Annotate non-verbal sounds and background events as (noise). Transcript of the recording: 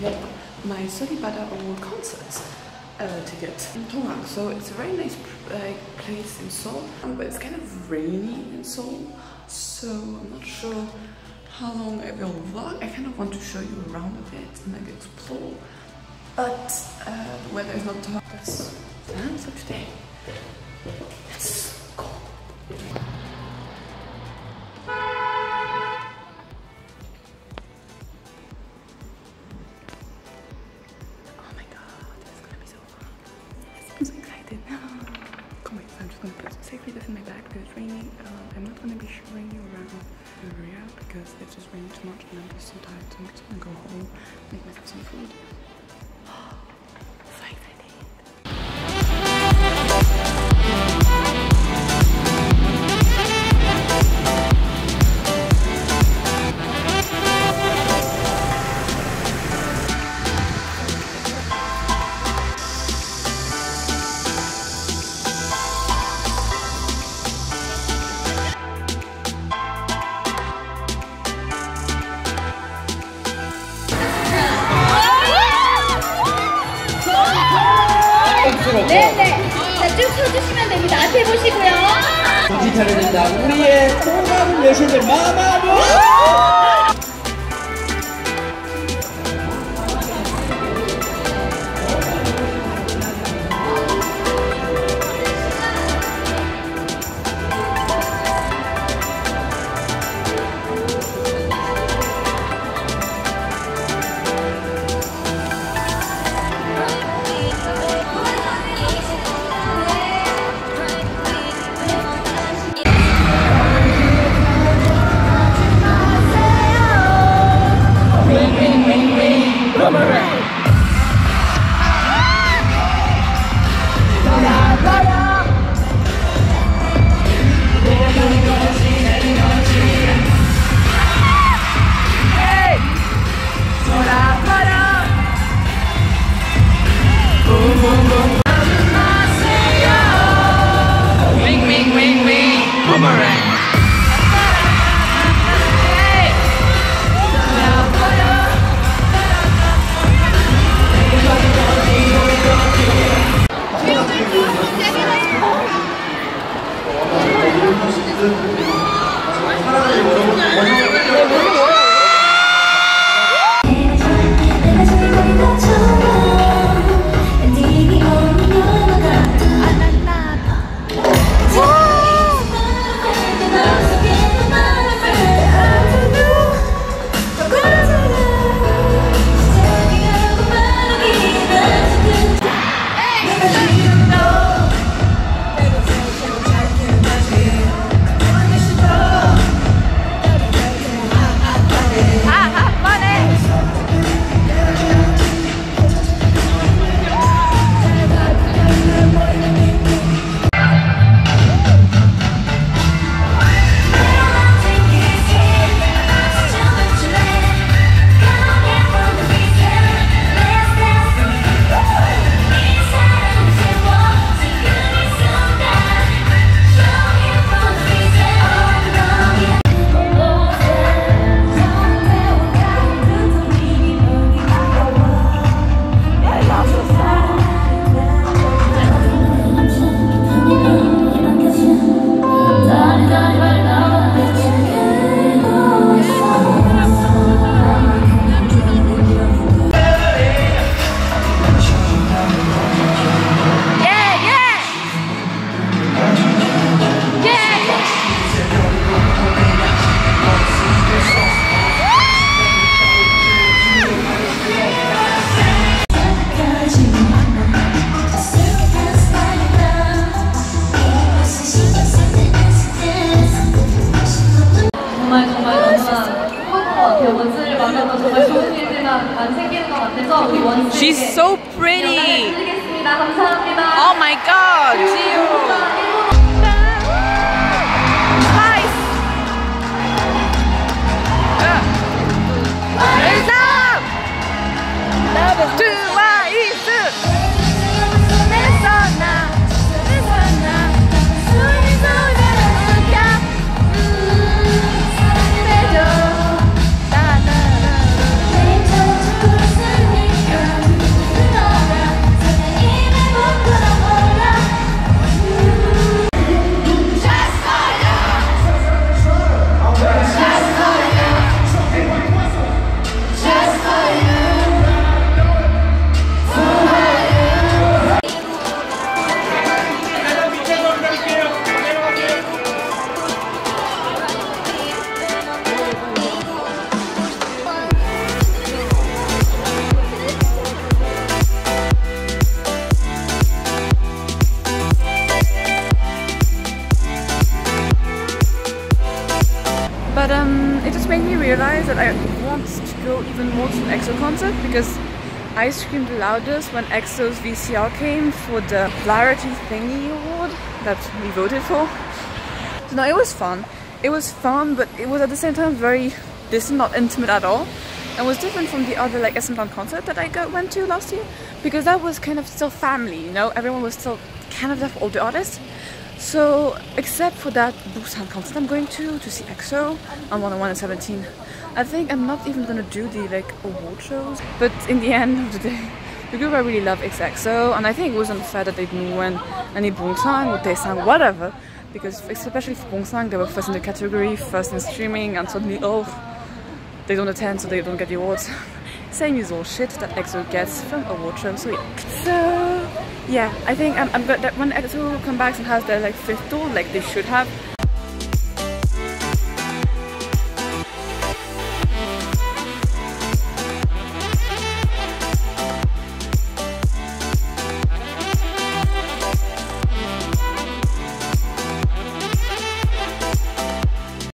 get my Soribada Award concert uh, ticket in Tonga. So it's a very nice uh, place in Seoul, um, but it's kind of rainy in Seoul. So I'm not sure how long I will vlog. I kind of want to show you around a bit and maybe explore. But uh, the weather is not top. That's plans for today. I'm so excited. Come wait, I'm just gonna put safely this in my bag because it's raining. Um, I'm not gonna be showing you around the area because it's just raining too much and I'm just so tired. So I'm just gonna go home, and make myself some food. 네네. 자, 쭉 서주시면 됩니다. 앞에 보시고요. 정신 차려야 된다. 우리의 또 다른 여신들 마마무! She's so pretty. Oh my god, Gio. Just made me realize that I want to go even more to an EXO concert because I screamed the loudest when EXO's VCR came for the Clarity Thingy Award that we voted for. So no, it was fun. It was fun, but it was at the same time very distant, not intimate at all. And was different from the other like Town concert that I got, went to last year because that was kind of still family, you know. Everyone was still kind of there for all the artists. So except for that Busan concert I'm going to to see EXO on 101 and 17, I think I'm not even gonna do the like award shows. But in the end of the day, (laughs) the group I really love is EXO, and I think it was unfair that they didn't win any Bonsang or Daesang, whatever, because especially for Bonsang they were first in the category, first in streaming, and suddenly oh they don't attend so they don't get the awards. (laughs) Same usual shit that EXO gets from award shows. So yeah. So yeah, I think I'm, I'm glad that when EXO comes back and has their like fifth tour, like they should have,